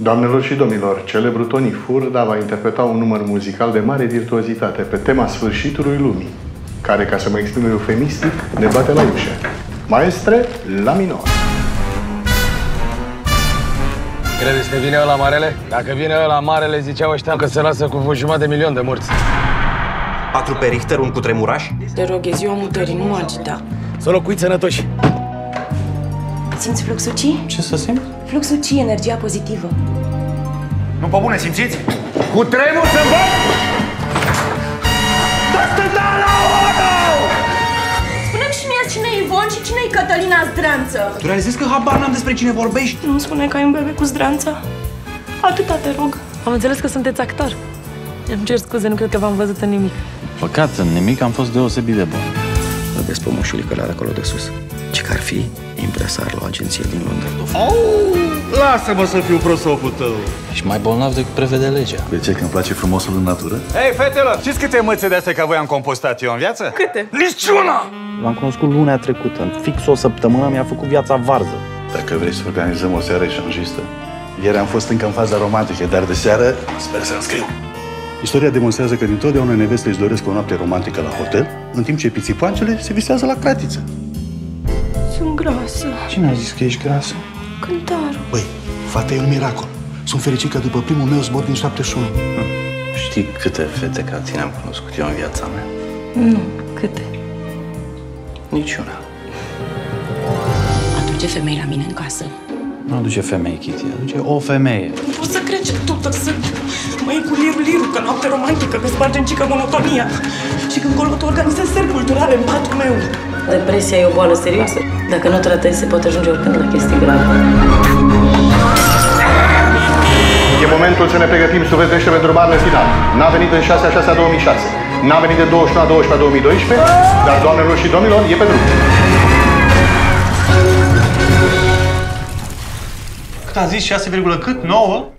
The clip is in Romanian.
Doamnelor și domnilor, celebrul Tony Furda va interpreta un număr muzical de mare virtuozitate pe tema sfârșitului lumii, care, ca să mă exprim eufemistic, ne bate la ușă. Maestre, la minor. Credeți că vine ăla marele? Dacă vine ăla marele, ziceau ăștia că se lasă cu jumătate de milion de morți. Patru pe Richter, un cutremuraș? Te rog, e ziua mutării, nu agita. Să locuiți sănătoși. Simți fluxul chi? Ce să simt? Fluxul chi, energia pozitivă. Nu pe bune, simțiți? Cu tremur să vă... Spune-mi și mie cine e Ivon și cine e Cătălina Zdreanță. Tu realizezi că habar n-am despre cine vorbești? Nu spune că ai un bebe cu Zdreanța? Atâta te rog. Am înțeles că sunteți actor. Îmi cer scuze, nu cred că v-am văzut în nimic. Păcat, în nimic am fost deosebit de bun. Îl vezi pe moșulică la acolo de sus. Ce că ar fi impresar la o agenție din Londra. Lasă-mă să fiu prosopul tău. Ești mai bolnav decât prevede legea. De ce? Că îmi place frumosul în natură? Hei, fetelor, știți câte mățe de astea ca voi am compostat eu în viață? Câte? Niciuna! L-am cunoscut lunea trecută. În fix o săptămână mi-a făcut viața varză. Dacă vrei să organizăm o seară eșangistă. Ieri am fost încă în faza romantică, dar de seară sper să înscriu. Istoria demonstrează că dintotdeauna neveste își doresc o noapte romantică la hotel, în timp ce pițipoancele se visează la cratiță. Sunt grasă. Cine a zis că ești grasă? Cântarul. Băi, fata e un miracol. Sunt fericit că după primul meu zbor din 71. Știi câte fete ca tine am cunoscut eu în viața mea? Nu, câte? Niciuna. Aduce femei la mine în casă. Nu aduce femei, Kitty, aduce o femeie. Nu pot să cred ce tută sunt. Măi cu liru liru, că noapte romantică, că sparge în cică monotonia. Și când colo tu organizezi seri culturale în patul meu. Depresia e o boală serioasă. Dacă nu tratezi, se poate ajunge oricând la chestii grave. E momentul să ne pregătim sufletește pentru marele final. N-a venit în 6 a 6 a 2006. N-a venit de 29 a 12 a 2012, dar, doamnelor și domnilor, e pe drum. Cât a zis 6, cât? 9?